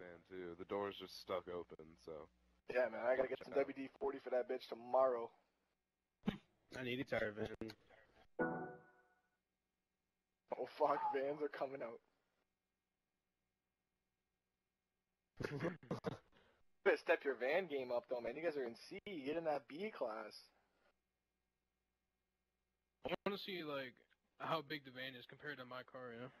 tire van too. The door's just stuck open, so. Yeah, man, I gotta get some WD-40 for that bitch tomorrow. I need a tire van. Oh fuck, vans are coming out. Better step your van game up though, man. You guys are in C. Get in that B class. I want to see like how big the van is compared to my car. You know.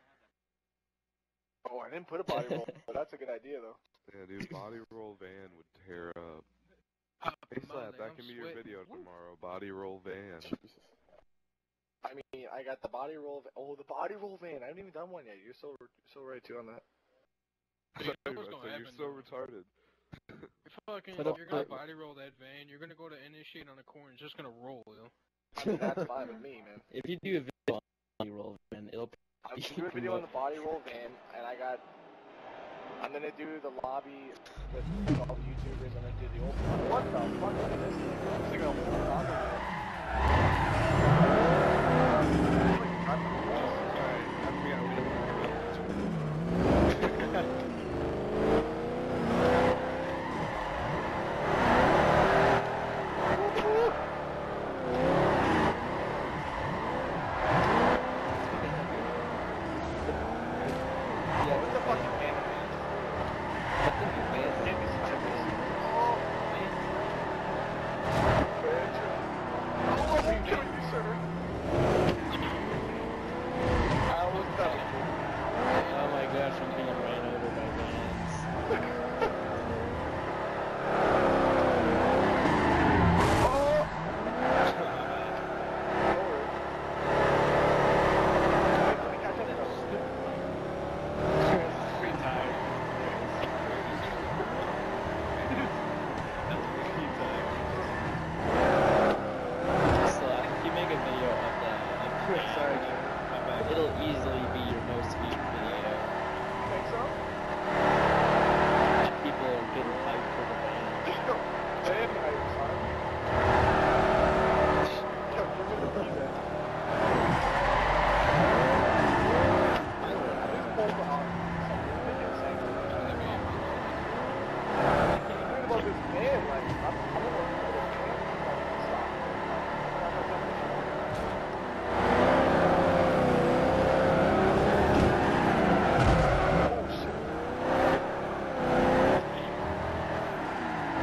Oh, I didn't put a body roll, but that's a good idea though. Yeah, dude, body roll van would tear up. Oh, hey, in Slap, that I'm can be your video tomorrow. Body roll van. I mean, I got the body roll. Va- oh, the body roll van. I haven't even done one yet. You're so so right too on that. Dude, that's Dude, what's I gonna said, happen, you're so though. retarded. If fucking Put you're gonna the- body roll that van, you're gonna go to initiate on a corner. It's just gonna roll, you know. I mean, that's fine with me, man. If you do a video on body roll, van, it'll I'm You gonna do a can video on the body roll van, and I got. I'm gonna do the lobby with all the YouTubers. I'm gonna do the old. What the fuck is this? It's like a whole lobby. Alright, I forgot we What's the fucking van? Oh, what are you doing, you sir? I almost fell. Oh my gosh, I'm being ran over by vans. pretty tired. So uh, if you make a video of that, like, Sorry, it'll easily be your most viewed video. Think so? People are getting hyped for the van. Van hype, son. Yo, give me the pizza. I just pulled the hot. Thinking about this van, like, I'm, I'm gonna look at this van, like, stop. I'm not gonna do it. Oh, shit.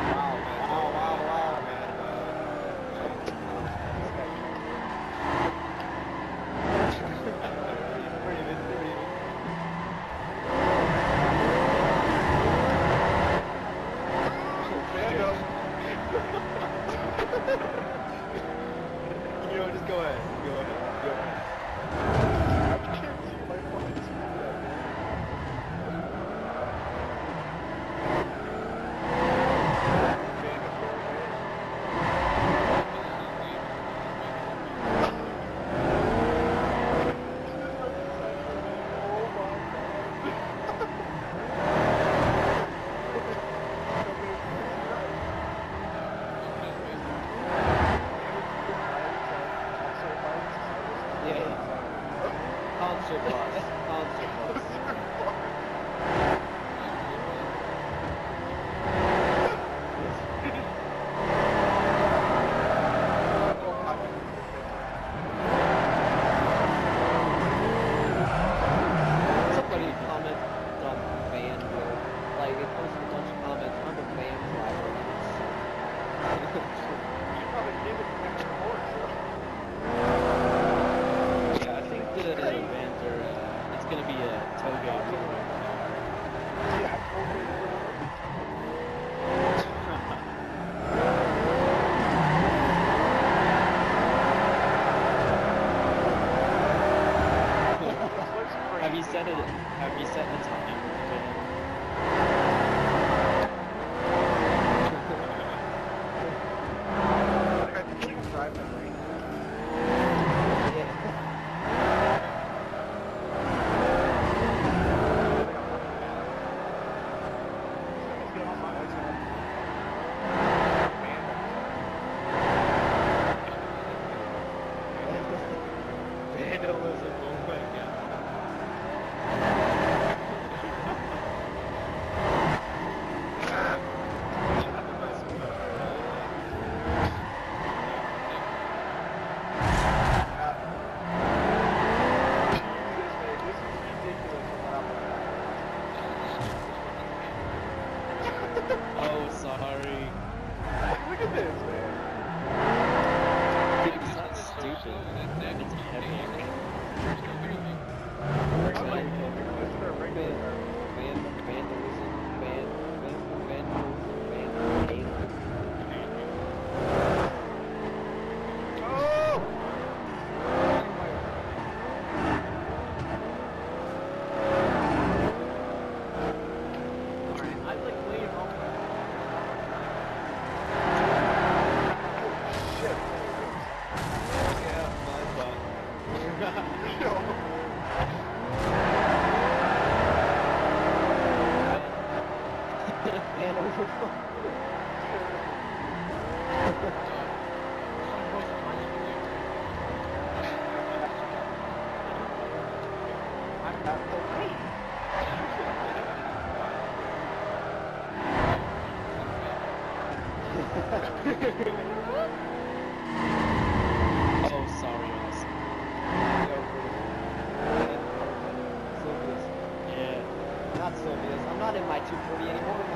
Wow, wow, wow, wow, man. Van goes. You know, just go ahead. Go ahead. Go ahead. I can't see my fucking screen right now. Van is going in. Oh my god. Yeah. Console boss. Console boss. Somebody comment on van work. Like, it posted a bunch of comments. I'm a van driver. and Yeah, I think the, the vans are, it's gonna be a tailgate. Have you set it, have you set the time? Vandalism, vandalism, vandalism, vandalism. Oh, animal. not Silvia's. I'm not in my 240 anymore.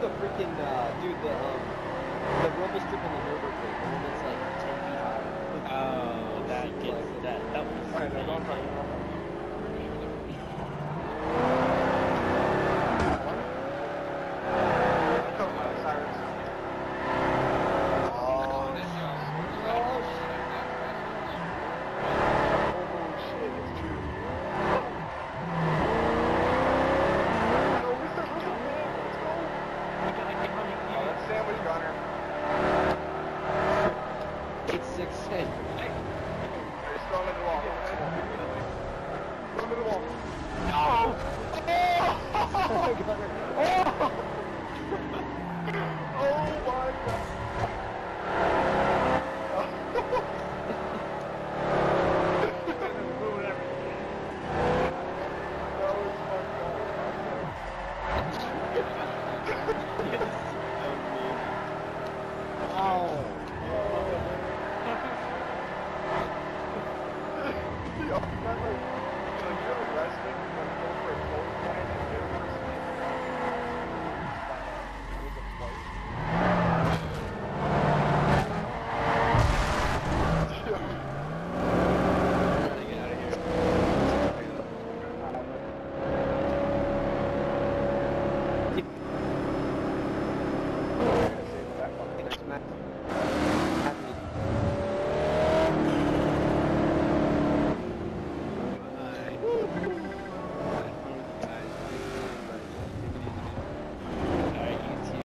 know the freaking uh, dude the um, the rumble strip on the river thing, the one that's like ten feet high. Oh, that gets like, that that was. All right. 867. Storm in Oh! oh